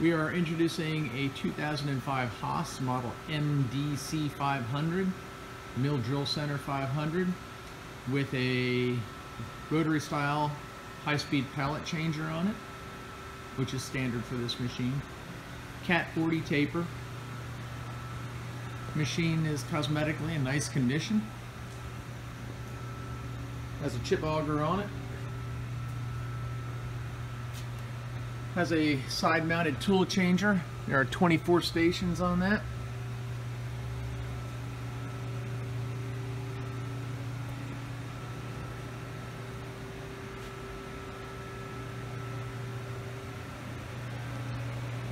We are introducing a 2005 Haas model MDC 500, Mill Drill Center 500, with a rotary style high-speed pallet changer on it, which is standard for this machine. Cat 40 taper. Machine is cosmetically in nice condition. Has a chip auger on it. Has a side mounted tool changer. There are 24 stations on that.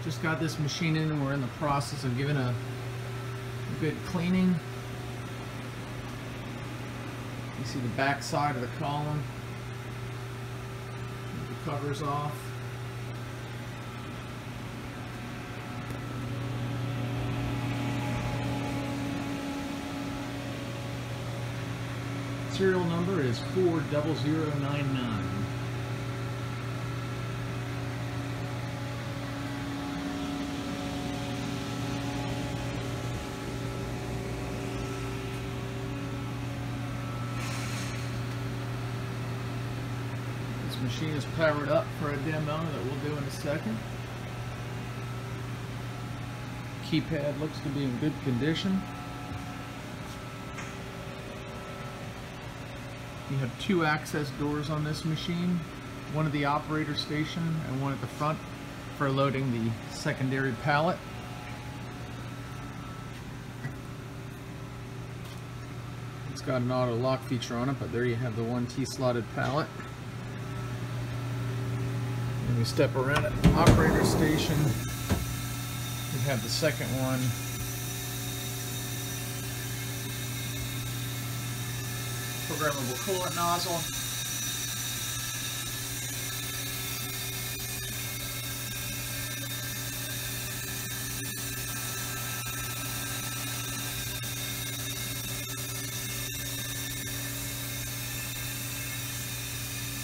Just got this machine in and we're in the process of giving a, a good cleaning. You see the back side of the column. The covers off. Serial number is 40099. This machine is powered up for a demo that we'll do in a second. Keypad looks to be in good condition. You have two access doors on this machine, one at the operator station and one at the front for loading the secondary pallet. It's got an auto lock feature on it, but there you have the one T-slotted pallet. And we step around at the operator station. We have the second one programmable coolant nozzle.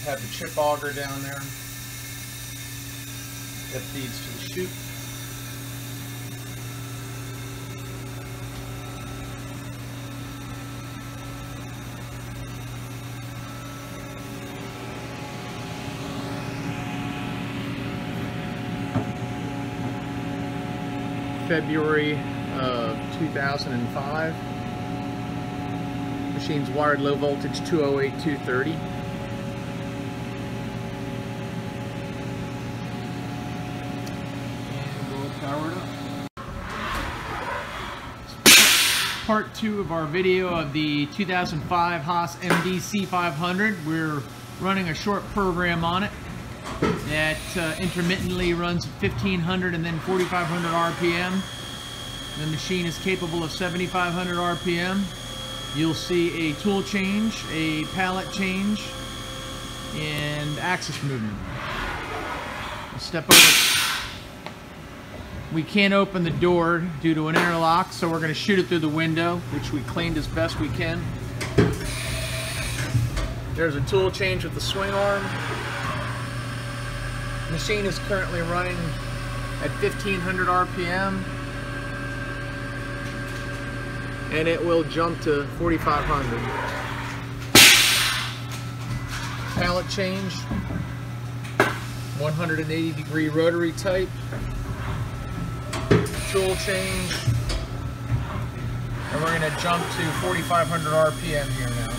Have the chip auger down there that feeds to the chute. February of 2005. Machine's wired low voltage 208 230. And we'll power it up. Part two of our video of the 2005 Haas MDC 500. We're running a short program on it that uh, intermittently runs 1500 and then 4500 RPM. The machine is capable of 7500 RPM. You'll see a tool change, a pallet change, and axis movement. We'll step over. We can't open the door due to an interlock, so we're going to shoot it through the window, which we cleaned as best we can. There's a tool change with the swing arm machine is currently running at 1500 RPM and it will jump to 4500. Pallet change, 180 degree rotary type, tool change, and we're going to jump to 4500 RPM here now.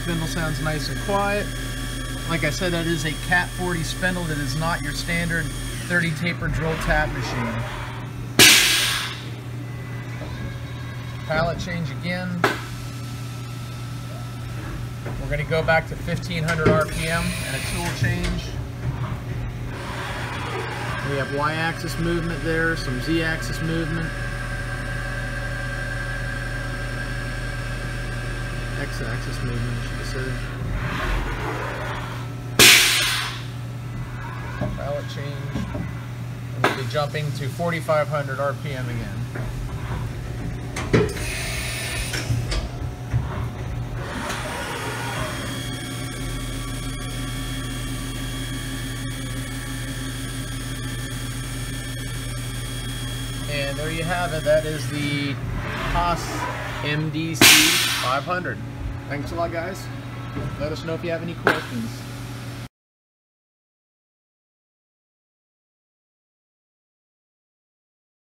Spindle sounds nice and quiet. Like I said, that is a Cat 40 spindle. That is not your standard 30 taper drill tap machine. Pallet change again. We're going to go back to 1500 RPM and a tool change. We have Y-axis movement there, some Z-axis movement. X-axis movement, I should have said. Pallet change. And we'll be jumping to 4,500 RPM again. And there you have it. That is the Haas MDC 500. Thanks a lot, guys. Let us know if you have any questions.